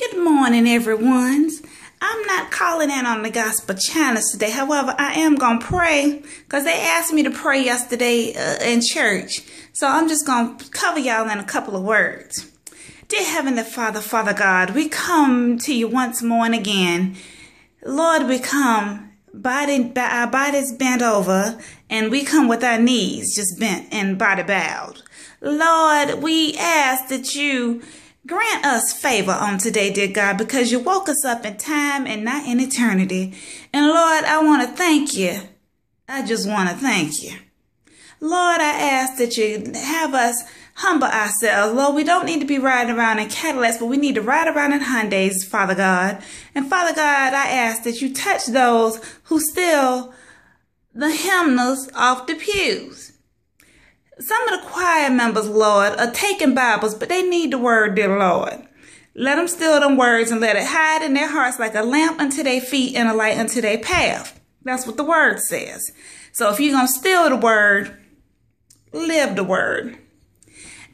Good morning, everyone. I'm not calling in on the gospel channels today. However, I am going to pray because they asked me to pray yesterday uh, in church. So I'm just going to cover y'all in a couple of words. Dear Heavenly Father, Father God, we come to you once more and again. Lord, we come body, our bodies bent over and we come with our knees just bent and body bowed. Lord, we ask that you Grant us favor on today, dear God, because you woke us up in time and not in eternity. And Lord, I want to thank you. I just want to thank you. Lord, I ask that you have us humble ourselves. Lord, we don't need to be riding around in Cadillacs, but we need to ride around in Hyundais, Father God. And Father God, I ask that you touch those who steal the hymnals off the pews. Some of the choir members, Lord, are taking Bibles, but they need the word, dear Lord. Let them steal them words and let it hide in their hearts like a lamp unto their feet and a light unto their path. That's what the word says. So if you're going to steal the word, live the word.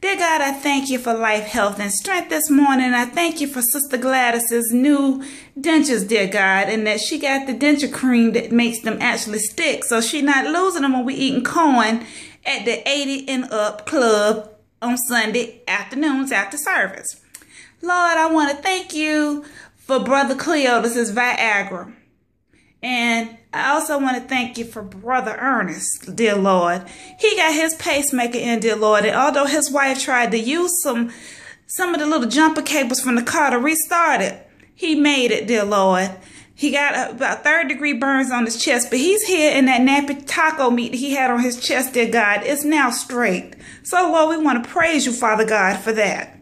Dear God, I thank you for life, health, and strength this morning. I thank you for Sister Gladys's new dentures, dear God, and that she got the denture cream that makes them actually stick. So she's not losing them when we eating corn at the 80 and Up Club on Sunday afternoons after service. Lord, I want to thank you for Brother Cleotis' Viagra. And I also want to thank you for Brother Ernest, dear Lord. He got his pacemaker in, dear Lord. And although his wife tried to use some some of the little jumper cables from the car to restart it, he made it, dear Lord. He got about third degree burns on his chest, but he's here in that nappy taco meat he had on his chest, dear God. It's now straight. So, Lord, we want to praise you, Father God, for that.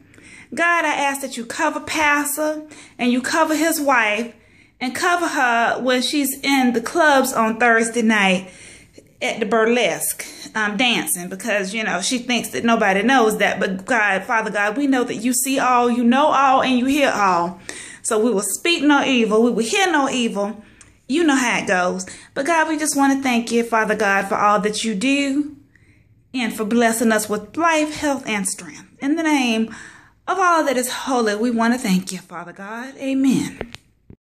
God, I ask that you cover Pastor and you cover his wife and cover her when she's in the clubs on Thursday night at the burlesque um, dancing because, you know, she thinks that nobody knows that. But God, Father God, we know that you see all, you know all, and you hear all. So we will speak no evil. We will hear no evil. You know how it goes. But God, we just want to thank you, Father God, for all that you do and for blessing us with life, health, and strength. In the name of all that is holy, we want to thank you, Father God. Amen.